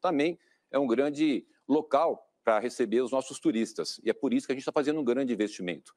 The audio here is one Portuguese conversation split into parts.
também é um grande local para receber os nossos turistas. E é por isso que a gente está fazendo um grande investimento.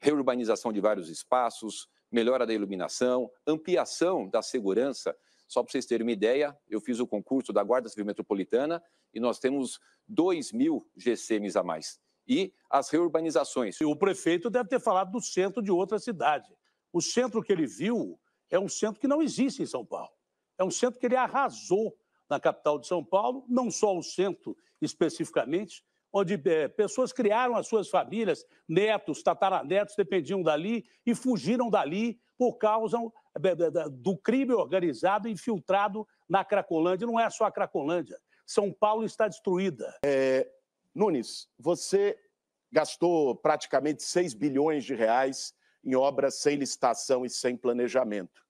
Reurbanização de vários espaços, melhora da iluminação, ampliação da segurança. Só para vocês terem uma ideia, eu fiz o concurso da Guarda Civil Metropolitana e nós temos 2 mil GCMs a mais. E as reurbanizações. O prefeito deve ter falado do centro de outra cidade. O centro que ele viu é um centro que não existe em São Paulo. É um centro que ele arrasou na capital de São Paulo, não só o centro especificamente, onde é, pessoas criaram as suas famílias, netos, tataranetos dependiam dali e fugiram dali por causa é, do crime organizado infiltrado na Cracolândia. Não é só a Cracolândia. São Paulo está destruída. É, Nunes, você gastou praticamente 6 bilhões de reais em obras sem licitação e sem planejamento.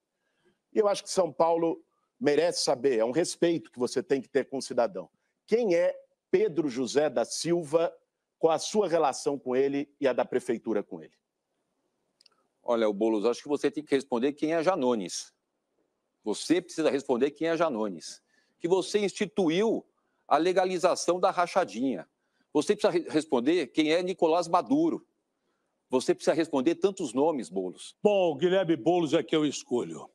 E eu acho que São Paulo merece saber, é um respeito que você tem que ter com o cidadão. Quem é Pedro José da Silva, qual a sua relação com ele e a da prefeitura com ele? Olha, o Boulos, acho que você tem que responder quem é Janones. Você precisa responder quem é Janones. Que você instituiu a legalização da rachadinha. Você precisa responder quem é Nicolás Maduro. Você precisa responder tantos nomes, Boulos. Bom, Guilherme Boulos é que eu escolho.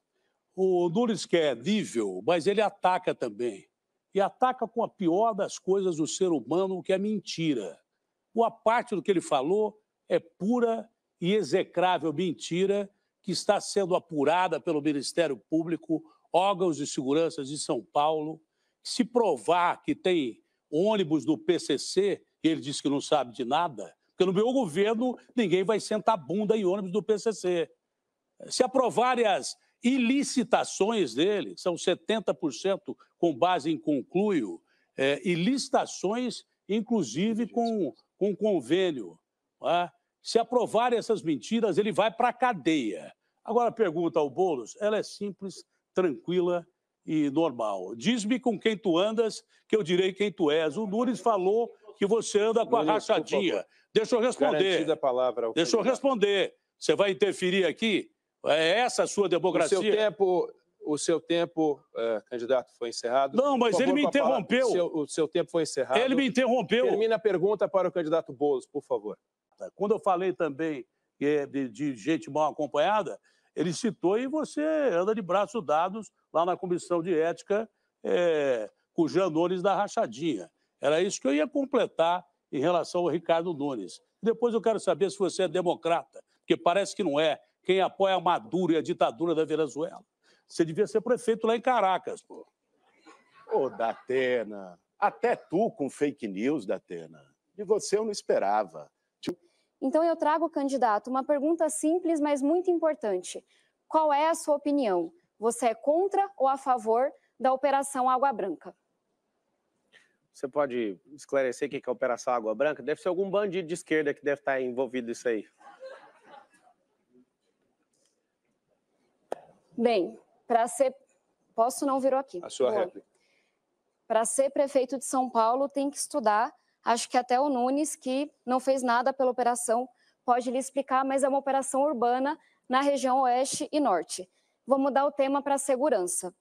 O Nunes quer nível, mas ele ataca também e ataca com a pior das coisas do ser humano, que é mentira. Boa parte do que ele falou é pura e execrável mentira que está sendo apurada pelo Ministério Público, órgãos de segurança de São Paulo. Se provar que tem ônibus do PCC, e ele diz que não sabe de nada, porque no meu governo ninguém vai sentar bunda em ônibus do PCC. Se aprovarem as ilicitações dele, são 70% com base em concluio, é, e licitações, inclusive, com, com convênio. É? Se aprovarem essas mentiras, ele vai para a cadeia. Agora, a pergunta ao Boulos, ela é simples, tranquila e normal. Diz-me com quem tu andas, que eu direi quem tu és. O Nunes falou que você anda com a rachadinha. Deixa eu responder. A palavra Deixa eu responder. Você vai interferir aqui? É essa a sua democracia? O seu tempo, o seu tempo é, candidato, foi encerrado. Não, mas favor, ele me interrompeu. O seu, o seu, tempo foi encerrado. Ele me interrompeu. Termina a pergunta para o candidato Boulos, por favor. Quando eu falei também de, de gente mal acompanhada, ele citou e você anda de braços dados lá na comissão de ética é, com o Jean Nunes da Rachadinha. Era isso que eu ia completar em relação ao Ricardo Nunes. Depois eu quero saber se você é democrata, porque parece que não é quem apoia a Maduro e a ditadura da Venezuela. Você devia ser prefeito lá em Caracas, pô. Ô, Datena, até tu com fake news, Datena. De você eu não esperava. Então eu trago, candidato, uma pergunta simples, mas muito importante. Qual é a sua opinião? Você é contra ou a favor da Operação Água Branca? Você pode esclarecer o que é a Operação Água Branca? Deve ser algum bandido de esquerda que deve estar envolvido nisso aí. Bem, para ser. Posso não virou aqui. A sua Boa. réplica. Para ser prefeito de São Paulo, tem que estudar. Acho que até o Nunes, que não fez nada pela operação, pode lhe explicar, mas é uma operação urbana na região oeste e norte. Vou mudar o tema para segurança.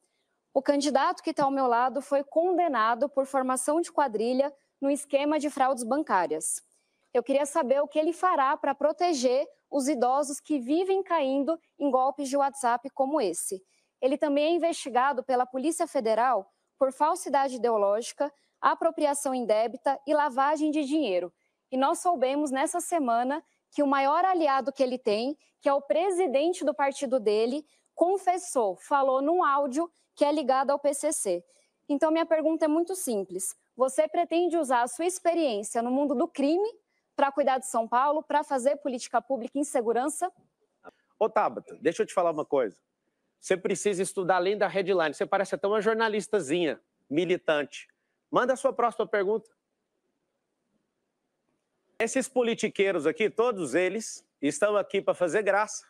O candidato que está ao meu lado foi condenado por formação de quadrilha no esquema de fraudes bancárias. Eu queria saber o que ele fará para proteger os idosos que vivem caindo em golpes de WhatsApp como esse. Ele também é investigado pela Polícia Federal por falsidade ideológica, apropriação indébita e lavagem de dinheiro. E nós soubemos nessa semana que o maior aliado que ele tem, que é o presidente do partido dele, confessou, falou num áudio que é ligado ao PCC. Então, minha pergunta é muito simples. Você pretende usar a sua experiência no mundo do crime para cuidar de São Paulo, para fazer política pública em segurança? Ô, Tabata, deixa eu te falar uma coisa. Você precisa estudar além da headline. Você parece até uma jornalistazinha, militante. Manda a sua próxima pergunta. Esses politiqueiros aqui, todos eles, estão aqui para fazer graça.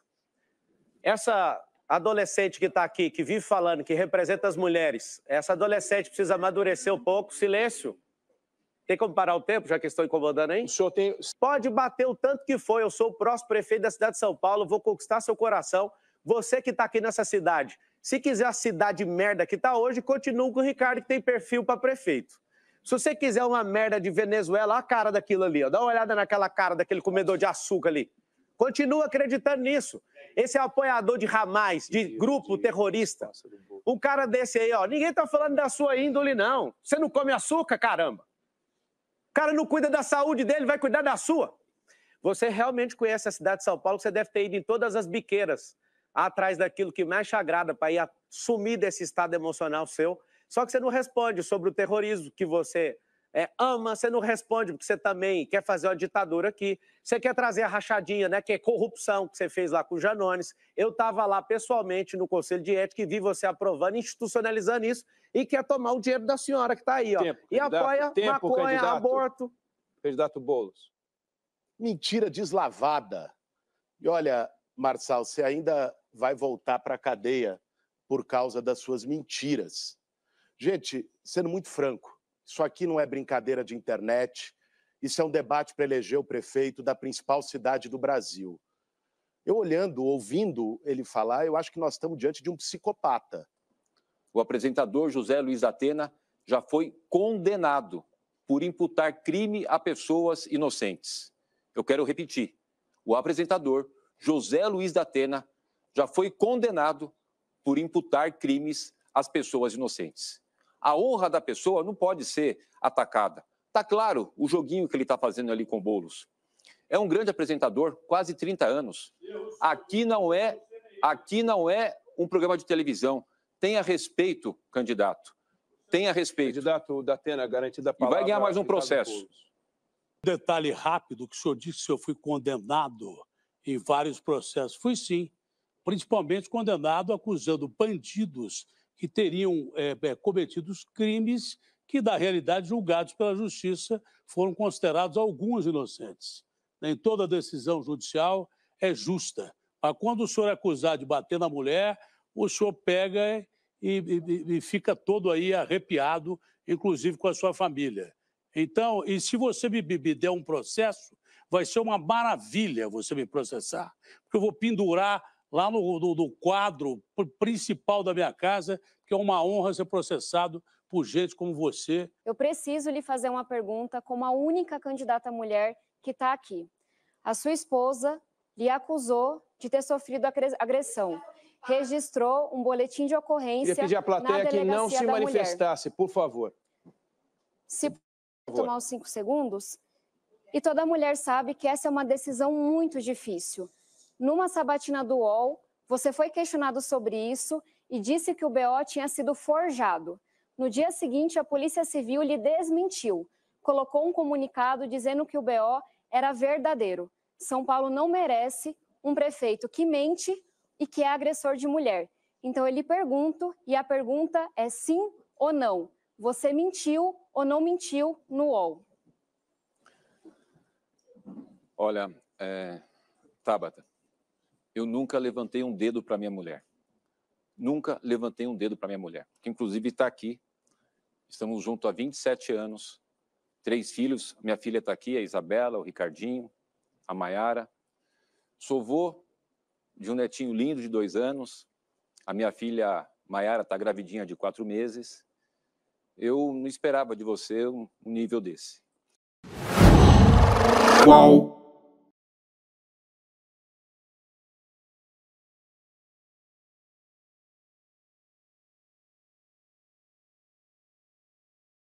Essa adolescente que está aqui, que vive falando, que representa as mulheres, essa adolescente precisa amadurecer um pouco. Silêncio. Tem como parar o tempo, já que estou incomodando aí? O senhor tem. Pode bater o tanto que foi. Eu sou o próximo prefeito da cidade de São Paulo, vou conquistar seu coração. Você que está aqui nessa cidade, Se quiser a cidade merda que tá hoje, continua com o Ricardo, que tem perfil para prefeito. Se você quiser uma merda de Venezuela, olha a cara daquilo ali, ó. dá uma olhada naquela cara daquele comedor de açúcar ali. Continua acreditando nisso. Esse é apoiador de ramais, de grupo terrorista. Um cara desse aí, ó, ninguém tá falando da sua índole, não. Você não come açúcar, caramba. Cara não cuida da saúde dele, vai cuidar da sua. Você realmente conhece a cidade de São Paulo, você deve ter ido em todas as biqueiras atrás daquilo que mais te agrada para ir sumir desse estado emocional seu. Só que você não responde sobre o terrorismo que você é, ama, você não responde porque você também quer fazer uma ditadura aqui. Você quer trazer a rachadinha, né? Que é corrupção que você fez lá com o Janones. Eu estava lá pessoalmente no Conselho de Ética e vi você aprovando, institucionalizando isso e quer tomar o dinheiro da senhora que está aí, ó. Tempo, e apoia tempo, maconha, candidato. aborto. Candidato Boulos. Mentira deslavada. E olha, Marçal, você ainda vai voltar para a cadeia por causa das suas mentiras. Gente, sendo muito franco, isso aqui não é brincadeira de internet, isso é um debate para eleger o prefeito da principal cidade do Brasil. Eu olhando, ouvindo ele falar, eu acho que nós estamos diante de um psicopata. O apresentador José Luiz Atena já foi condenado por imputar crime a pessoas inocentes. Eu quero repetir. O apresentador José Luiz da Atena já foi condenado por imputar crimes às pessoas inocentes. A honra da pessoa não pode ser atacada. Tá claro o joguinho que ele está fazendo ali com Bolos. É um grande apresentador, quase 30 anos. Aqui não é, aqui não é um programa de televisão. Tenha respeito, candidato. Tenha respeito. Candidato da Atena, garantida a E vai palavra. ganhar mais um processo. Boulos. Detalhe rápido que o senhor disse que eu fui condenado em vários processos. Fui sim, principalmente condenado acusando bandidos que teriam é, cometido crimes que, na realidade, julgados pela justiça, foram considerados alguns inocentes. Nem toda decisão judicial é justa. Mas quando o senhor é acusado de bater na mulher, o senhor pega e, e- e fica todo aí arrepiado, inclusive com a sua família. Então, e se você me- me der um processo, vai ser uma maravilha você me processar, porque eu vou pendurar lá no, no- no quadro pr- principal da minha casa, que é uma honra ser processado por gente como você. Eu preciso lhe fazer uma pergunta como a única candidata mulher que está aqui. A sua esposa lhe acusou de ter sofrido agre- agressão. Registrou um boletim de ocorrência Queria pedir à na plateia que não delegacia se da mulher. manifestasse, por favor. Se Por favor. tomar os cinco segundos. E toda mulher sabe que essa é uma decisão muito difícil. Numa sabatina do UOL, você foi questionado sobre isso e disse que o BO tinha sido forjado. No dia seguinte, a Polícia Civil lhe desmentiu. Colocou um comunicado dizendo que o BO era verdadeiro. São Paulo não merece um prefeito que mente e que é agressor de mulher. Então, eu lhe pergunto, e a pergunta é sim ou não. Você mentiu ou não mentiu no UOL? Olha, é, Tabata, eu nunca levantei um dedo para minha mulher. Nunca levantei um dedo para minha mulher, que inclusive está aqui. Estamos juntos há 27 anos, três filhos. Minha filha está aqui, a Isabela, o Ricardinho, a Maiara. Sou vô de um netinho lindo de dois anos. A minha filha Maiara está gravidinha de quatro meses. Eu não esperava de você um um nível desse. Qual